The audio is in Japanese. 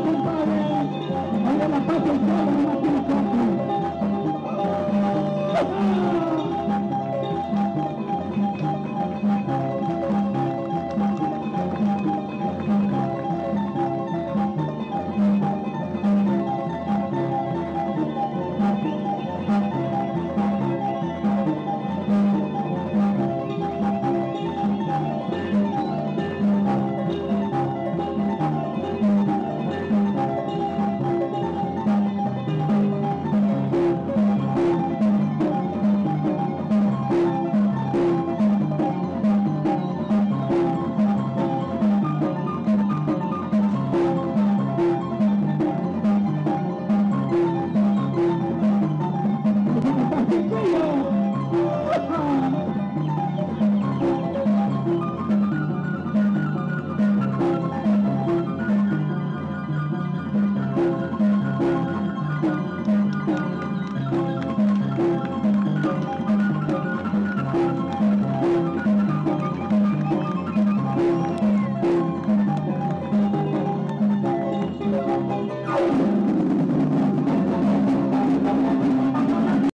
compadre. Oye la paz, el pueblo no tiene happy you.